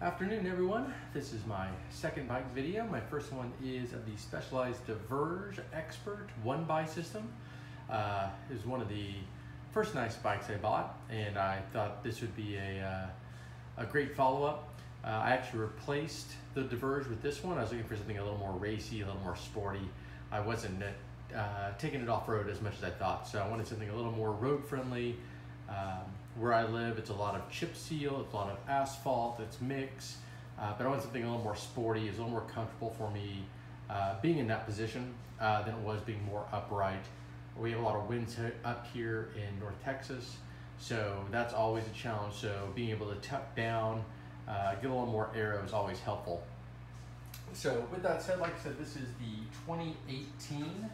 Afternoon everyone, this is my second bike video. My first one is of the Specialized Diverge Expert one by system. Uh, it was one of the first nice bikes I bought and I thought this would be a, uh, a great follow-up. Uh, I actually replaced the Diverge with this one. I was looking for something a little more racy, a little more sporty. I wasn't uh, taking it off-road as much as I thought, so I wanted something a little more road-friendly, um, where I live, it's a lot of chip seal, it's a lot of asphalt, it's mix, uh, but I want something a little more sporty, it's a little more comfortable for me uh, being in that position uh, than it was being more upright. We have a lot of winds up here in North Texas, so that's always a challenge. So being able to tuck down, uh, get a little more aero is always helpful. So with that said, like I said, this is the 2018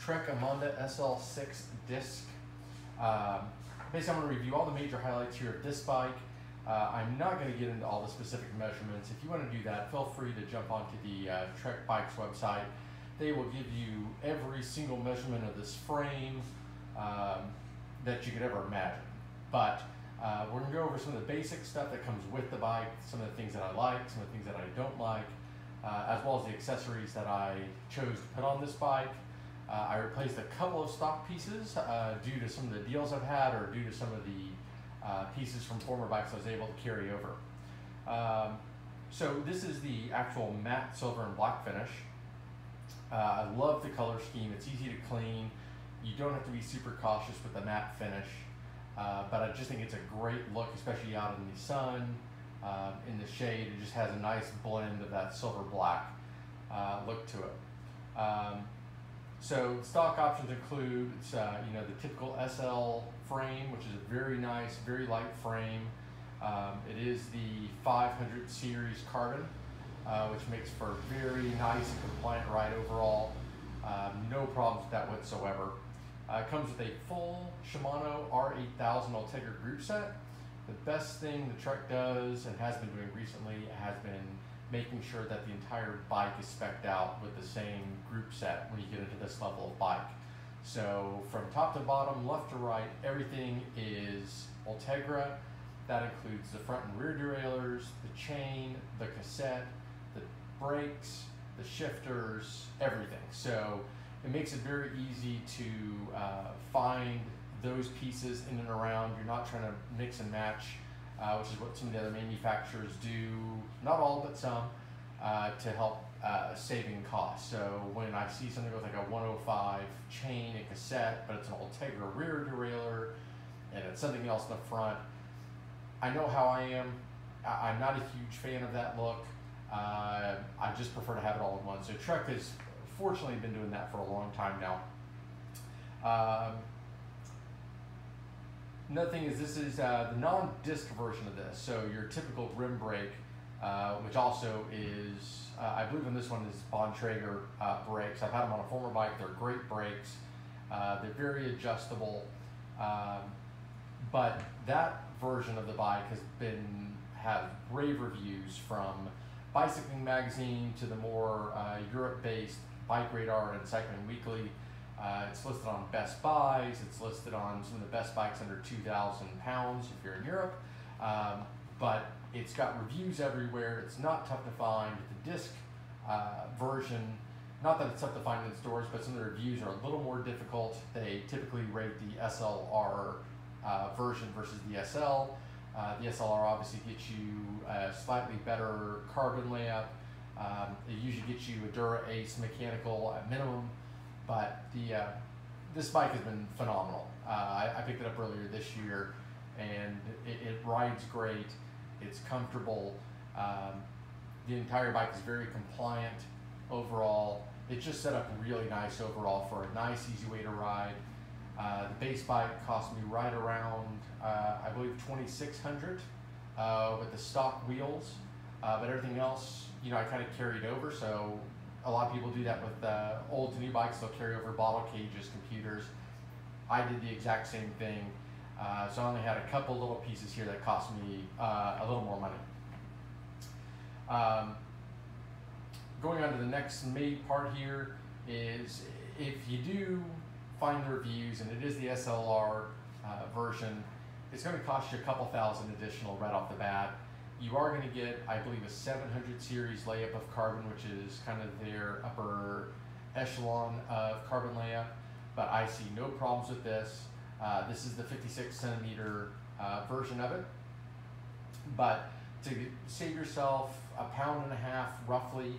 Trek Emonda SL6 disc. Um, Basically, I'm going to review all the major highlights here of this bike. Uh, I'm not going to get into all the specific measurements. If you want to do that, feel free to jump onto the uh, Trek Bikes website. They will give you every single measurement of this frame um, that you could ever imagine. But uh, we're going to go over some of the basic stuff that comes with the bike, some of the things that I like, some of the things that I don't like, uh, as well as the accessories that I chose to put on this bike. Uh, I replaced a couple of stock pieces uh, due to some of the deals I've had or due to some of the uh, pieces from former bikes I was able to carry over. Um, so this is the actual matte silver and black finish. Uh, I love the color scheme. It's easy to clean. You don't have to be super cautious with the matte finish, uh, but I just think it's a great look, especially out in the sun, uh, in the shade. It just has a nice blend of that silver black look to it. Um, so stock options include uh, you know the typical SL frame, which is a very nice, very light frame. Um, it is the 500 series carbon, uh, which makes for a very nice and compliant ride overall. Um, no problems with that whatsoever. Uh, it comes with a full Shimano R8000 Ultegra group set. The best thing the Trek does and has been doing recently has been making sure that the entire bike is specced out with the same group set when you get into this level of bike. So from top to bottom, left to right, everything is Ultegra. That includes the front and rear derailleurs, the chain, the cassette, the brakes, the shifters, everything. So it makes it very easy to uh, find those pieces in and around. You're not trying to mix and match uh, which is what some of the other manufacturers do, not all, but some, uh, to help uh, saving costs. So when I see something with like a 105 chain and cassette, but it's an Ultegra rear derailleur, and it's something else in the front, I know how I am. I- am not a huge fan of that look. Uh, I just prefer to have it all in one. So Trek has fortunately been doing that for a long time now. Um, Another thing is this is uh, the non-disc version of this. So your typical rim brake, uh, which also is, uh, I believe in this one is Bontrager uh, brakes. I've had them on a former bike. They're great brakes. Uh, they're very adjustable. Um, but that version of the bike has been have rave reviews from Bicycling Magazine to the more uh, Europe-based Bike Radar and Cycling Weekly. Uh, it's listed on Best Buys. It's listed on some of the best bikes under 2,000 pounds if you're in Europe. Um, but it's got reviews everywhere. It's not tough to find. The disc uh, version, not that it's tough to find in stores, but some of the reviews are a little more difficult. They typically rate the SLR uh, version versus the SL. Uh, the SLR obviously gets you a slightly better carbon layup. Um, it usually gets you a Dura Ace mechanical at minimum. Uh, this bike has been phenomenal. Uh, I, I, picked it up earlier this year, and it, it rides great. It's comfortable. Um, the entire bike is very compliant overall. It's just set up really nice overall for a nice, easy way to ride. Uh, the base bike cost me right around, uh, I believe, 2600 uh, with the stock wheels. Uh, but everything else, you know, I kind of carried over. So a lot of people do that with uh, old to new bikes. They'll carry over bottle cages, computers. I did the exact same thing. Uh, so I only had a couple little pieces here that cost me uh, a little more money. Um, going on to the next main part here is if you do find the reviews and it is the SLR uh, version, it's going to cost you a couple thousand additional right off the bat. You are going to get, I believe, a 700 series layup of carbon, which is kind of their upper echelon of carbon layup. But I see no problems with this. Uh, this is the 56 centimeter uh, version of it. But to save yourself a pound and a half roughly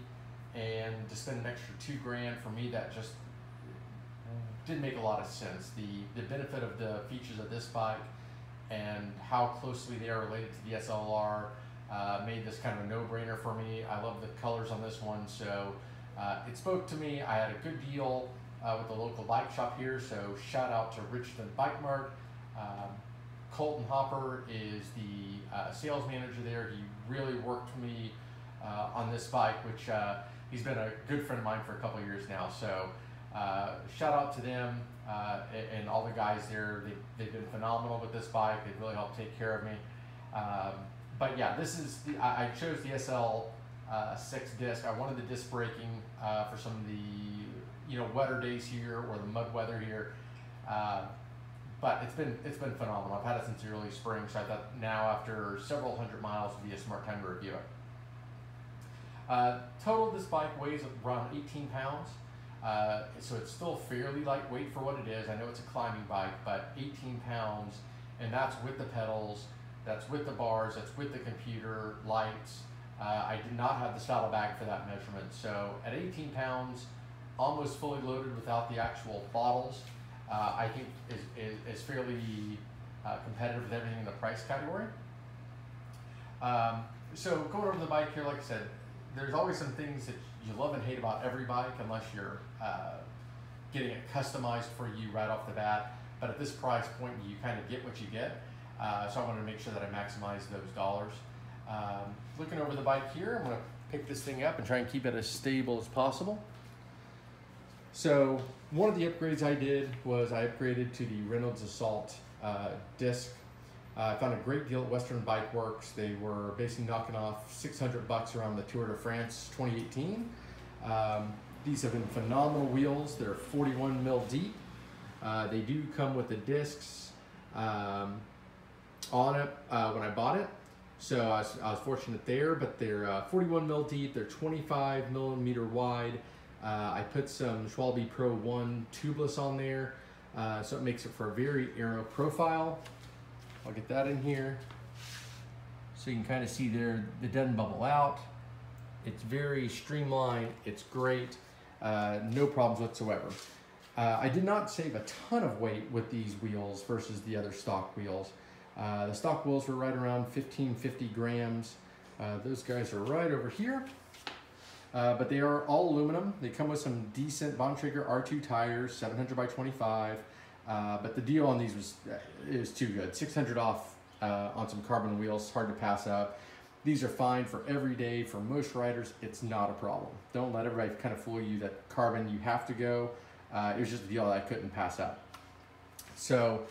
and to spend an extra two grand for me that just didn't make a lot of sense the the benefit of the features of this bike and how closely they are related to the SLR uh, made this kind of a no-brainer for me I love the colors on this one so uh, it spoke to me I had a good deal uh, with the local bike shop here so shout out to Richardson Bike Mart um, Colton Hopper is the uh, sales manager there. He really worked with me uh, on this bike, which uh, he's been a good friend of mine for a couple years now. So shout out to them and, all the guys there. They, they've been phenomenal with this bike. They've really helped take care of me. Um, but yeah, this is the, I, I chose the SL uh, six disc. I wanted the disc braking for some of the you know wetter days here or the mud weather here but it's been it's been phenomenal. I've had it since the early spring, so I thought now after several hundred miles would be a smart time to review it. Uh, total, this bike weighs around 18 pounds, uh, so it's still fairly lightweight for what it is. I know it's a climbing bike, but 18 pounds, and that's with the pedals, that's with the bars, that's with the computer, lights. Uh, I did not have the saddle bag for that measurement, so at 18 pounds, almost fully loaded without the actual bottles, uh, I think is, is, is fairly uh, competitive with everything in the price category. Um, so going over the bike here, like I said, there's always some things that you love and hate about every bike unless you're uh, getting it customized for you right off the bat. But at this price point, you kind of get what you get. Uh, so I wanted to make sure that I maximize those dollars. Um, looking over the bike here, I'm going to pick this thing up and try and keep it as stable as possible. So one of the upgrades I did was I upgraded to the Reynolds Assault uh, disc. Uh, I found a great deal at Western Bike Works. They were basically knocking off 600 bucks around the Tour de France 2018. Um, these have been phenomenal wheels. They're 41 mil deep. Uh, they do come with the discs um, on it uh, when I bought it. So I was, I was fortunate there, but they're uh, 41 mil deep. They're 25 millimeter wide. Uh, I put some Schwalbe Pro 1 tubeless on there, uh, so it makes it for a very aero profile. I'll get that in here. So you can kind of see there, it doesn't bubble out. It's very streamlined, it's great, uh, no problems whatsoever. Uh, I did not save a ton of weight with these wheels versus the other stock wheels. Uh, the stock wheels were right around 1550 grams. Uh, those guys are right over here. Uh, but they are all aluminum. They come with some decent Bontrager R2 tires, 700 by 25. Uh, but the deal on these was uh, is too good. 600 off on some carbon wheels, hard to pass up. These are fine for every day. For most riders, it's not a problem. Don't let everybody kind of fool you that carbon, you have to go. It was just a deal that I couldn't pass up. So,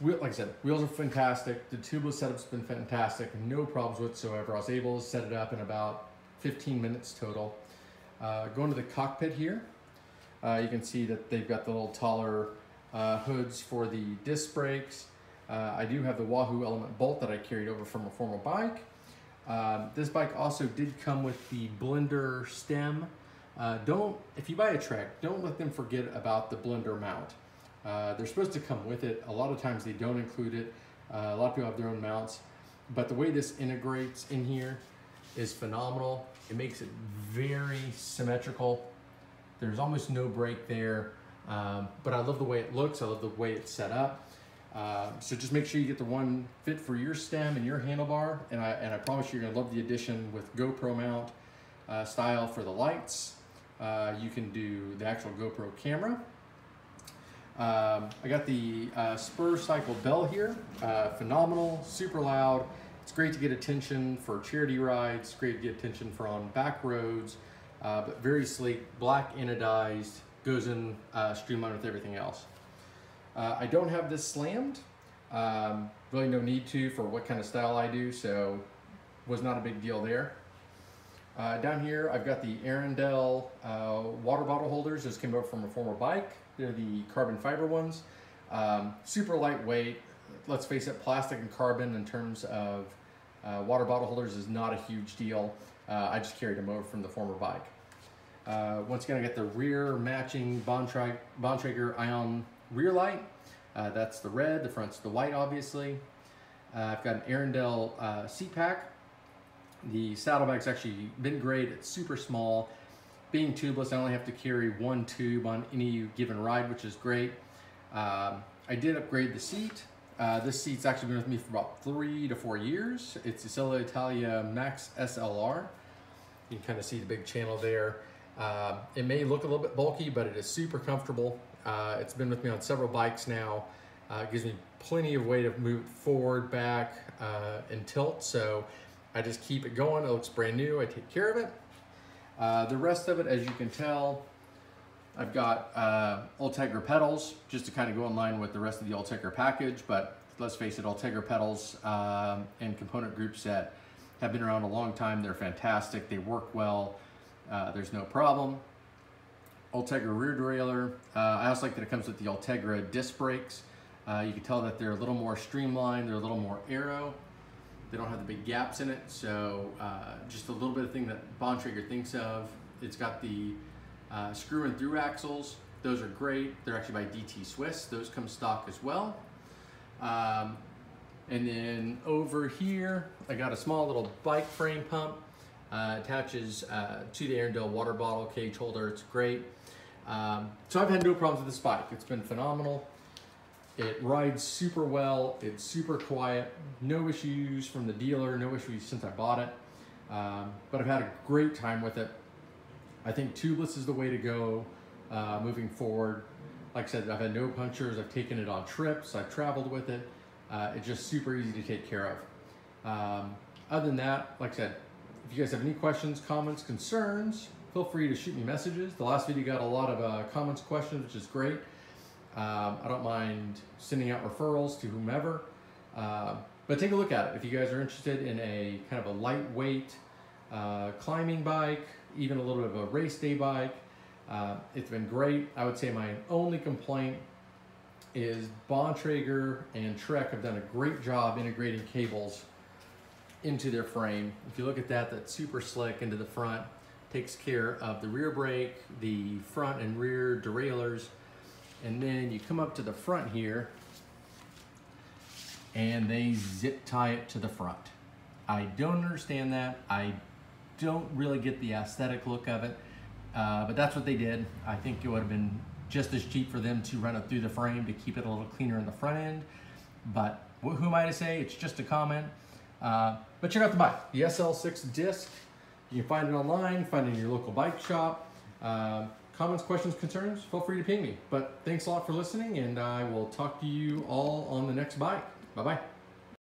like I said, wheels are fantastic. The tubeless setup's been fantastic. No problems whatsoever. I was able to set it up in about 15 minutes total. Uh, going to the cockpit here, uh, you can see that they've got the little taller uh, hoods for the disc brakes. Uh, I do have the Wahoo ELEMNT bolt that I carried over from a former bike. Um, this bike also did come with the Blendr stem. Uh, don't, if you buy a Trek, don't let them forget about the Blendr mount. Uh, they're supposed to come with it. A lot of times they don't include it. a lot of people have their own mounts. But the way this integrates in here is phenomenal. It makes it very symmetrical. There's almost no break there, um, but I love the way it looks. I love the way it's set up. Uh, so just make sure you get the one fit for your stem and your handlebar, and I, and I promise you, you're gonna love the addition with GoPro mount uh, style for the lights. Uh, you can do the actual GoPro camera. Um, I got the uh, Spurcycle bell here, uh, phenomenal, super loud. It's great to get attention for charity rides, great to get attention for on back roads, uh, but very sleek, black anodized, goes in uh, streamlined with everything else. Uh, I don't have this slammed, um, really no need to for what kind of style I do, so was not a big deal there. Uh, down here, I've got the Arundel water bottle holders. Those came over from a former bike. They're the carbon fiber ones. Um, super lightweight, let's face it, plastic and carbon in terms of Uh, water bottle holders is not a huge deal. Uh, I just carried them over from the former bike. Uh, once again, I got the rear matching Bontrager, Ion rear light. Uh, that's the red, the front's the white, obviously. Uh, I've got an Arundel uh, seat pack. The saddlebag's actually been great. It's super small. Being tubeless, I only have to carry one tube on any given ride, which is great. Um, I did upgrade the seat. Uh, this seat's actually been with me for about three to four years. It's the Selle Italia Max SLR. You can kind of see the big channel there. Uh, it may look a little bit bulky, but it is super comfortable. Uh, it's been with me on several bikes now. Uh, it gives me plenty of way to move forward, back, uh, and tilt. So I just keep it going. It looks brand new. I take care of it. Uh, the rest of it, as you can tell, I've got uh, Ultegra pedals just to kind of go in line with the rest of the Ultegra package. But let's face it, Ultegra pedals um, and component groups that have been around a long time. They're fantastic. They work well. Uh, there's no problem. Ultegra rear derailleur. Uh, I also like that it comes with the Ultegra disc brakes. Uh, you can tell that they're a little more streamlined, they're a little more aero. They don't have the big gaps in it, so uh, just a little bit of thing that Bontrager thinks of. It's got the uh, screw and through axles. Those are great. They're actually by DT Swiss. Those come stock as well. Um, and then over here, I got a small little bike frame pump. Uh, attaches uh, to the Arundel water bottle cage holder. It's great. Um, so I've had no problems with this bike. It's been phenomenal. It rides super well. It's super quiet. No issues from the dealer. No issues since I bought it. Um, but I've had a great time with it. I think tubeless is the way to go uh, moving forward. Like I said, I've had no punctures. I've taken it on trips. I've traveled with it. Uh, it's just super easy to take care of. Um, other than that, like I said, if you guys have any questions, comments, concerns, feel free to shoot me messages. The last video got a lot of uh, comments, questions, which is great. Um, I don't mind sending out referrals to whomever. Uh, but take a look at it. If you guys are interested in a kind of a lightweight uh, climbing bike, even a little bit of a race day bike, uh, it's been great. I would say my only complaint is Bontrager and Trek have done a great job integrating cables into their frame. If you look at that, that's super slick into the front. Takes care of the rear brake, the front and rear derailleurs, and then you come up to the front here and they zip tie it to the front. I don't understand that. I don't really get the aesthetic look of it, uh, but that's what they did. I think it would have been just as cheap for them to run it through the frame to keep it a little cleaner in the front end. But who am I to say? It's just a comment. Uh, but check out the bike, the SL6 disc. You can find it online, find it in your local bike shop. Uh, comments, questions, concerns, feel free to ping me. But thanks a lot for listening, and I will talk to you all on the next bike. Bye-bye.